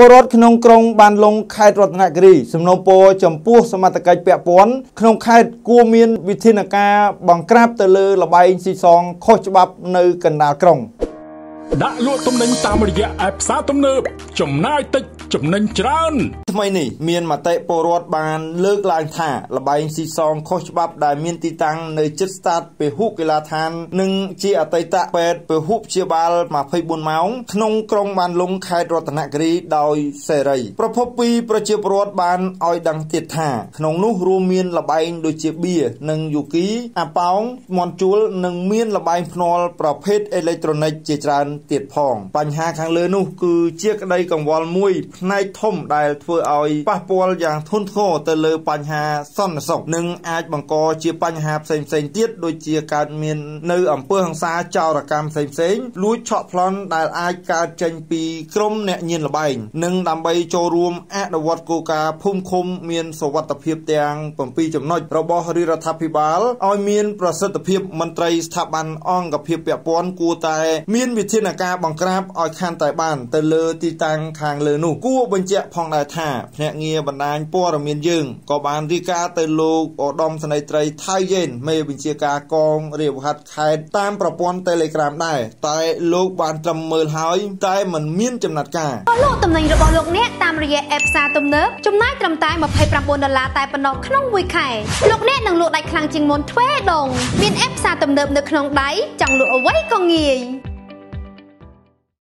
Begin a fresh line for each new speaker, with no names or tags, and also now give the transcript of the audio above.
ពលរដ្ឋក្នុងក្រុងបានលងខេត្តរតនគិរីសំណូមពរចំពោះសមត្ថកិច្ចពាក់ព័ន្ធក្នុងខេត្តគួរមានវិធានការបង្ក្រាបទៅលើលបែងស៊ីសងខុសច្បាប់នៅកណ្ដាលក្រុង
ដាក់លក់ទំនិញតាមរយៈឯផ្សារទំនើបចំណាយតិចចំណេញច្រើន
ថ្មីនេះមានមតិពលរដ្ឋបានលើកឡើងថាលបែងស៊ីសងខុសច្បាប់ដែលមានទីតាំងនៅជិតស្តាតពហុកីឡដ្ឋាន និងជាអតីតពេទ្យពហុព្យាបាល24ម៉ោងក្នុងក្រុងបានលុងខេត្តរតនគិរីដោយសេរី ប្រភពពីប្រជាពលរដ្ឋបានឲ្យដឹងទៀតថាក្នុងនោះរួមមានលបែងដូចជាបៀនិងយូគីអាប៉ោងមន់ជួលនិងមានលបែងភ្នាល់ប្រភេទអេឡិចត្រូនិកជាច្រើនទៀតផង បញ្ហាខាងលើនោះគឺជាក្តីកង្វល់មួយផ្នែកធំដែលធ្វើឲ្យប៉ះពាល់យ៉ាងធ្ងន់ធ្ងរទៅលើបញ្ហាសន្តិសុខនិងអាចបង្កជាបញ្ហាផ្សេងផ្សេងទៀតដូចជាកើតមាននៅអំពើហិង្សាចោរកម្មផ្សេងផ្សេងលួចឆក់ប្លន់ដែលអាចកើតចេញពីក្រុមអ្នកញៀនលបែងនិងដើម្បីចូលរួមអ នុវត្តគោលការណ៍ភូមិឃុំមានសវត្ថភាពទាំង7ចំណុចរបស់រាជរដ្ឋាភិបាលឲ្យមានប្រសិទ្ធភាពមន្ត្រីស្ថាប័នអង្គភាពពាក់ព័ន្ធគួរតែ មានវិធានការបង្ក្រាបឲ្យខាន់តែបាន ទៅលើទីតាំងខាងលើនោះគួរបញ្ជាក់ផងដែរថាភ្នាក់ងារបណ្ដាញព័ត៌មានយើងក៏បានរាយការណ៍ទៅលោកឧត្តមសេនីយ៍ត្រីថៃយេនមេបញ្ជាការកងរាជវហាត់ខេត្តតាមប្រព័ន្ធ Telegram ដែរតែលោកបានត្រឹមមើលហើយតែមិនមានចំណាត់ការ
លោកតំណែងរបស់លោកអ្នកតាមរយៈ App ផ្សារទំនើបចំណាយត្រឹមតែ29ដុល្លារតែប៉ុណ្ណោះក្នុងមួយខែលោកអ្នកនឹងលក់ដាច់ខ្លាំងជាងមុនទ្វេដងមាន App ផ្សារទំនើបនៅក្នុងដៃចង់លក់អ្វីក៏ងាយ